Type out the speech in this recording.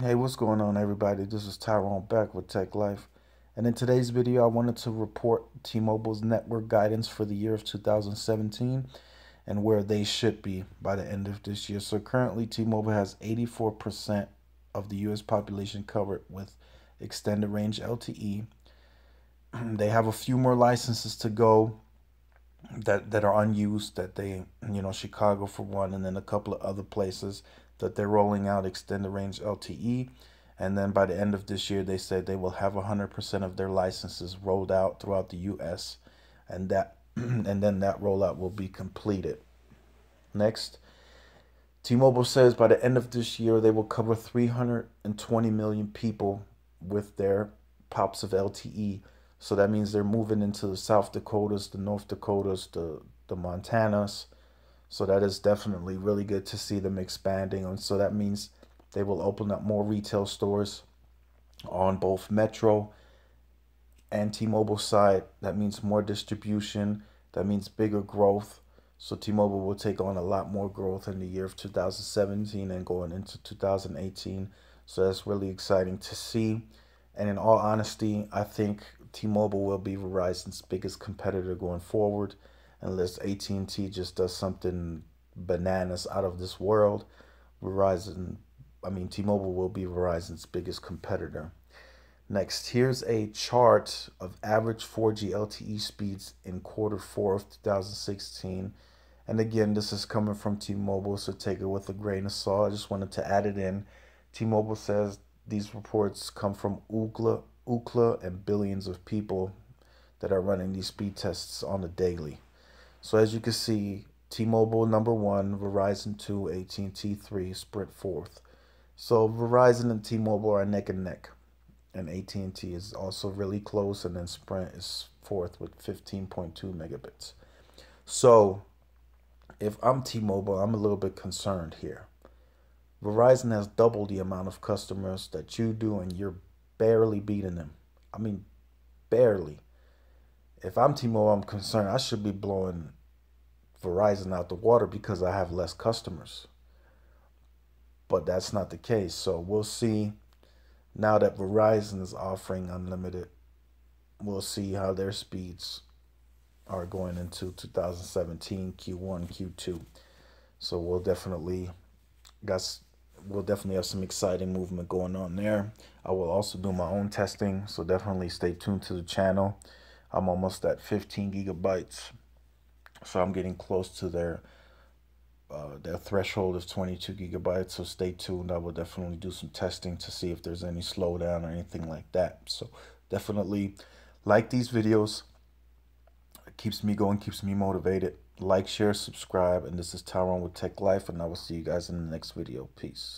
Hey, what's going on everybody? This is Tyrone back with Tech Life. And in today's video, I wanted to report T-Mobile's network guidance for the year of 2017 and where they should be by the end of this year. So currently T-Mobile has 84% of the US population covered with extended range LTE. they have a few more licenses to go that that are unused that they you know Chicago for one and then a couple of other places that they're rolling out extended range LTE and then by the end of this year they said they will have 100% of their licenses rolled out throughout the US and that and then that rollout will be completed. Next T-Mobile says by the end of this year they will cover 320 million people with their pops of LTE so that means they're moving into the South Dakotas, the North Dakotas, the, the Montanas. So that is definitely really good to see them expanding. And so that means they will open up more retail stores on both Metro and T-Mobile side. That means more distribution. That means bigger growth. So T-Mobile will take on a lot more growth in the year of 2017 and going into 2018. So that's really exciting to see. And in all honesty, I think T-Mobile will be Verizon's biggest competitor going forward, unless AT&T just does something bananas out of this world. Verizon, I mean T-Mobile will be Verizon's biggest competitor. Next, here's a chart of average 4G LTE speeds in quarter four of 2016. And again, this is coming from T-Mobile, so take it with a grain of salt. I just wanted to add it in. T-Mobile says these reports come from Ookla Ookla and billions of people that are running these speed tests on a daily. So as you can see, T-Mobile number one, Verizon two, AT&T three, Sprint fourth. So Verizon and T-Mobile are neck and neck, and AT&T is also really close, and then Sprint is fourth with 15.2 megabits. So if I'm T-Mobile, I'm a little bit concerned here. Verizon has double the amount of customers that you do, and you're barely beating them. I mean, barely. If I'm T-Mobile, I'm concerned. I should be blowing Verizon out the water because I have less customers. But that's not the case. So we'll see. Now that Verizon is offering unlimited, we'll see how their speeds are going into 2017 Q1, Q2. So we'll definitely got we'll definitely have some exciting movement going on there. I will also do my own testing, so definitely stay tuned to the channel. I'm almost at 15 gigabytes, so I'm getting close to their uh, their threshold of 22 gigabytes. So stay tuned. I will definitely do some testing to see if there's any slowdown or anything like that. So definitely like these videos. It keeps me going, keeps me motivated. Like, share, subscribe. And this is Tyrone with Tech Life. And I will see you guys in the next video. Peace.